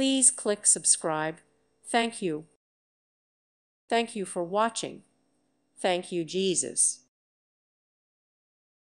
Please click subscribe. Thank you. Thank you for watching. Thank you, Jesus.